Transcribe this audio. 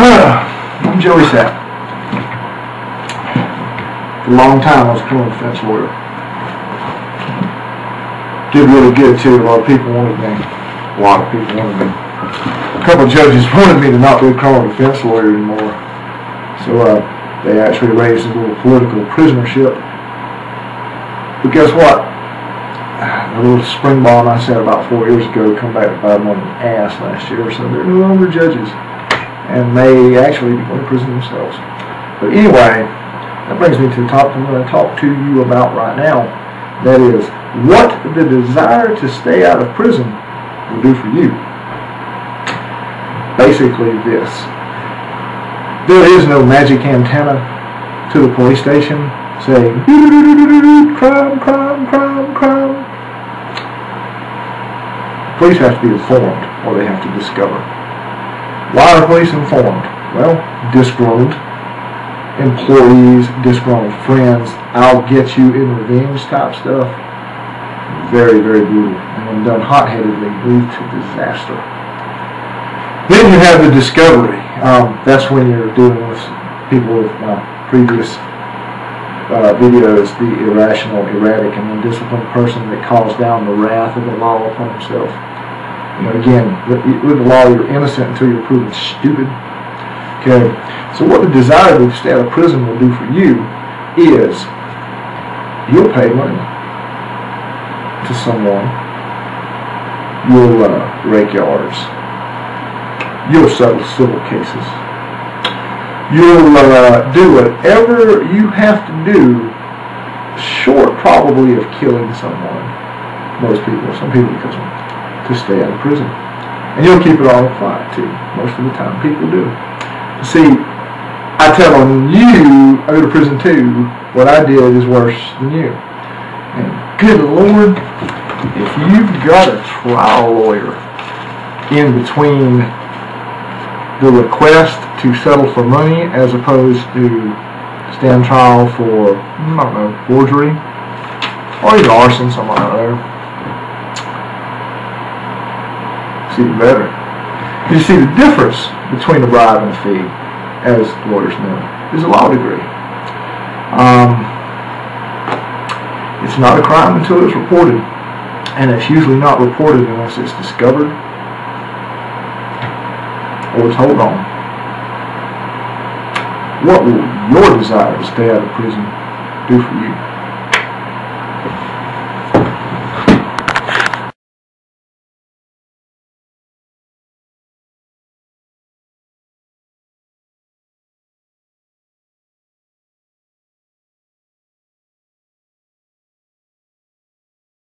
I'm Joey Sapp. For a long time, I was a criminal defense lawyer. Did really good too. A lot of people wanted me. A lot of people wanted me. A couple judges wanted me to not be a criminal defense lawyer anymore. So uh, they actually raised a little political prisonership. But guess what? A little spring ball I said about four years ago come back to bite them on the ass last year. Or so they're no longer judges and may actually be going to prison themselves. But anyway, that brings me to the topic I'm going to talk to you about right now. That is, what the desire to stay out of prison will do for you. Basically this. There is no magic antenna to the police station saying, crime, crime, crime, crime. Police have to be informed or they have to discover. Why are police informed? Well, disgruntled employees, disgruntled friends, I'll get you in revenge type stuff. Very, very brutal. And when done hot-headedly, lead to disaster. Then you have the discovery. Um, that's when you're dealing with people with uh, previous uh, videos, the irrational, erratic, and undisciplined person that calls down the wrath of the law upon himself. Again, with, the law, you're innocent until you're proven stupid. Okay, so what the desire to stay out of prison will do for you is you'll pay money to someone, you'll uh, rake yards, you'll settle civil cases, you'll uh, do whatever you have to do, short probably of killing someone. Most people, some people because to stay out of prison. And you'll keep it all quiet too. Most of the time people do. See, I tell them, you, I go to prison too, what I did is worse than you. And good Lord, if you've got a trial lawyer in between the request to settle for money as opposed to stand trial for, I don't know, forgery, or even arson, something like that. See better. You see the difference between a bribe and a fee, as lawyers know, is a law degree. Um, it's not a crime until it's reported, and it's usually not reported unless it's discovered or told on. What will your desire to stay out of prison do for you?